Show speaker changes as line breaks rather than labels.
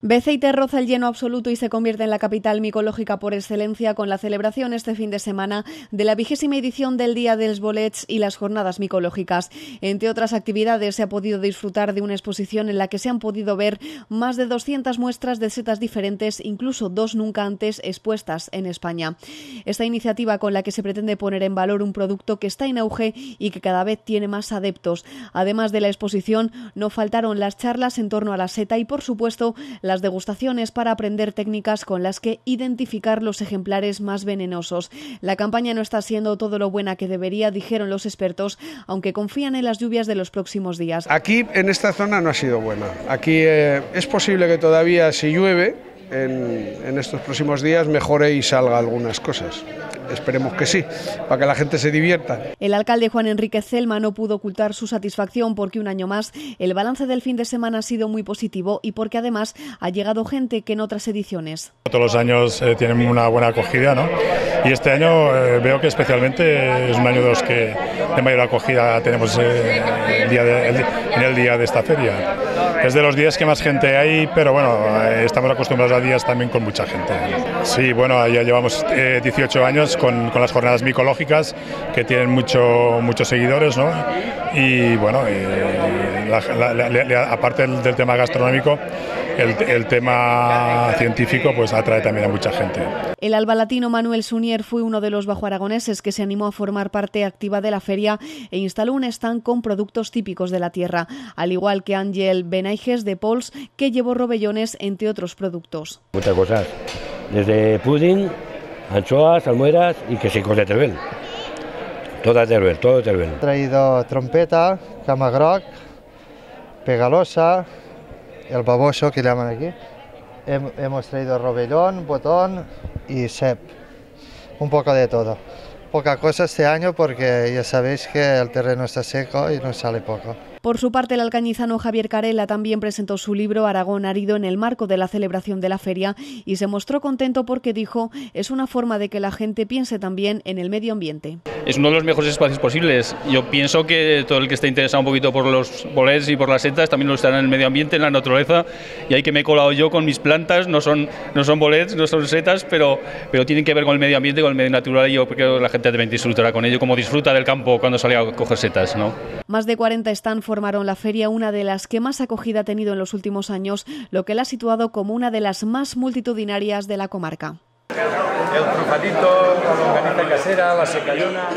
Beceite roza el lleno absoluto y se convierte en la capital micológica por excelencia con la celebración este fin de semana de la vigésima edición del Día dels Bolets y las jornadas micológicas. Entre otras actividades se ha podido disfrutar de una exposición en la que se han podido ver más de 200 muestras de setas diferentes, incluso dos nunca antes expuestas en España. Esta iniciativa con la que se pretende poner en valor un producto que está en auge y que cada vez tiene más adeptos. Además de la exposición, no faltaron las charlas en torno a la seta y, por supuesto, las degustaciones para aprender técnicas con las que identificar los ejemplares más venenosos. La campaña no está siendo todo lo buena que debería, dijeron los expertos, aunque confían en las lluvias de los próximos días.
Aquí en esta zona no ha sido buena. Aquí eh, es posible que todavía si llueve en, en estos próximos días mejore y salga algunas cosas. Esperemos que sí, para que la gente se divierta.
El alcalde Juan Enrique Celma no pudo ocultar su satisfacción porque un año más el balance del fin de semana ha sido muy positivo y porque además ha llegado gente que en otras ediciones.
Todos los años eh, tienen una buena acogida, ¿no? Y este año eh, veo que especialmente es un año de los que de mayor acogida tenemos eh, el día de, el, en el día de esta feria. Es de los días que más gente hay, pero bueno, eh, estamos acostumbrados a días también con mucha gente. Sí, bueno, ya llevamos eh, 18 años con, con, las jornadas micológicas que tienen mucho, muchos seguidores, ¿no? Y bueno, eh, la, la, la, aparte del, del, tema gastronómico, el, el, tema científico pues atrae también a mucha gente.
El albalatino Manuel Sunier fue uno de los bajoaragoneses que se animó a formar parte activa de la feria e instaló un stand con productos típicos de la tierra, al igual que Ángel Benaiges de Pols, que llevó robellones entre otros productos.
Muchas cosas, desde pudding, anchoas, almueras y quesicos de Teruel. Todo de Teruel, todo de Teruel.
He traído trompeta, camagroc, pegalosa, el baboso que llaman aquí. Hemos traído robellón, botón y sep. Un poco de todo. Poca cosa este año porque ya sabéis que el terreno está seco y nos sale poco.
Por su parte, el alcañizano Javier Carela también presentó su libro Aragón Arido en el marco de la celebración de la feria y se mostró contento porque dijo es una forma de que la gente piense también en el medio ambiente.
Es uno de los mejores espacios posibles. Yo pienso que todo el que esté interesado un poquito por los bolets y por las setas también lo estará en el medio ambiente, en la naturaleza. Y ahí que me he colado yo con mis plantas, no son, no son bolets, no son setas, pero, pero tienen que ver con el medio ambiente, con el medio natural y yo creo que la gente también disfrutará con ello, como disfruta del campo cuando sale a coger setas. ¿no?
Más de 40 están formaron la feria, una de las que más acogida ha tenido en los últimos años, lo que la ha situado como una de las más multitudinarias de la comarca.
El trufadito, la longaniza casera, la secayona...